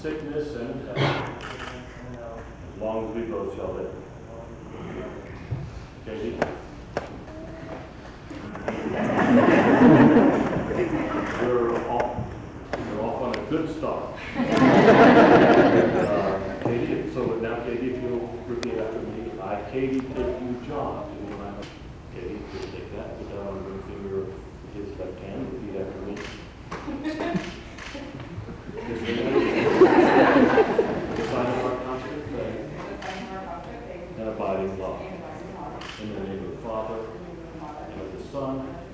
sickness and health, as long as we both shall live. Katie? We're off, we're off on a good start. Uh, Katie, so now Katie, if you'll repeat after me, I, Katie, take you, Jon, to be my husband. Katie, please take that, put that on the finger of his left hand, repeat after me. This is Sign of our constant faith and abiding love. In the name of the Father, and of the Son,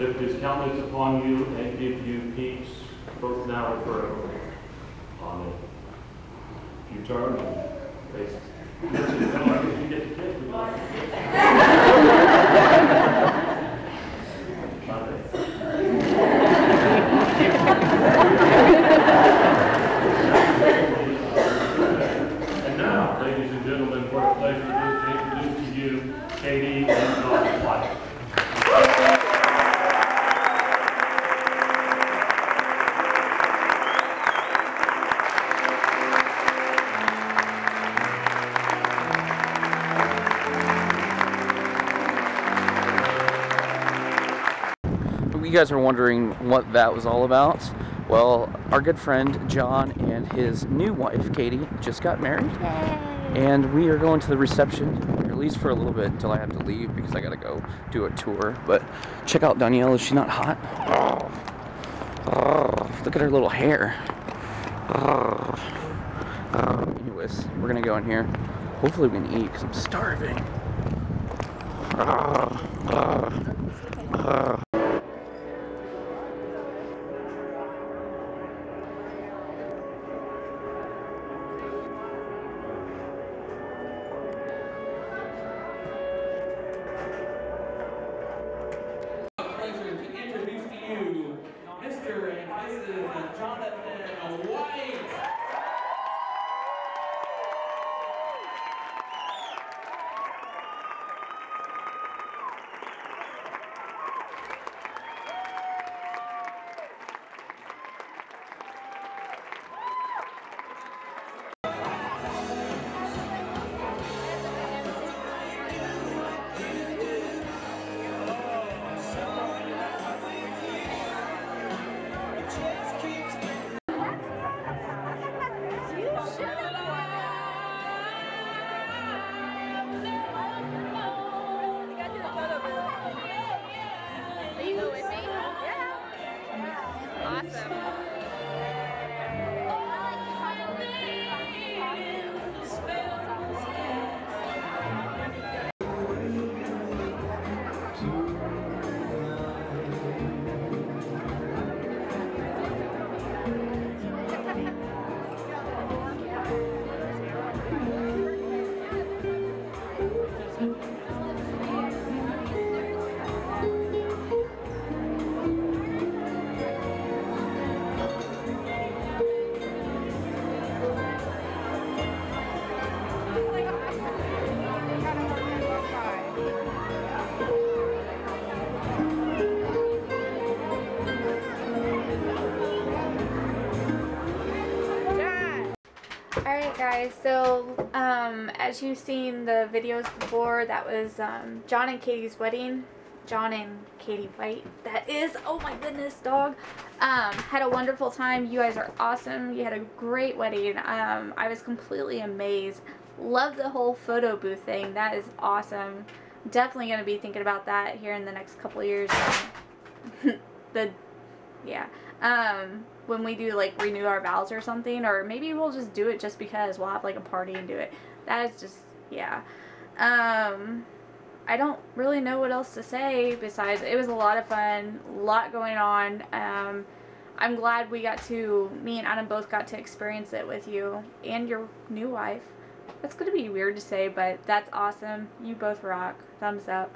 lift his countenance upon you and give you peace, both now and forever. Amen. If you turn and face. And now, ladies and gentlemen, what a pleasure it is to introduce to you Katie You guys are wondering what that was all about. Well, our good friend Jon and his new wife Katie just got married, and we are going to the reception, at least for a little bit until I have to leave because I gotta go do a tour. But check out Dawnyelle. Is she not hot? Oh, oh, look at her little hair. Oh, anyways, we're gonna go in here. Hopefully, we can eat because I'm starving. Guys. So, um, as you've seen the videos before, that was um, Jon and Katie's wedding. Jon and Katie White. That is, oh my goodness, dog. Um, had a wonderful time. You guys are awesome. You had a great wedding. Um, I was completely amazed. Love the whole photo booth thing. That is awesome. Definitely gonna be thinking about that here in the next couple years. the, yeah. Um, when we do like renew our vows or something, or maybe we'll just do it just because we'll have like a party and do it. That is just yeah. Um, I don't really know what else to say besides it was a lot of fun, a lot going on. Um, I'm glad we got to me and Adam both got to experience it with you and your new wife. That's gonna be weird to say, but that's awesome. You both rock. Thumbs up.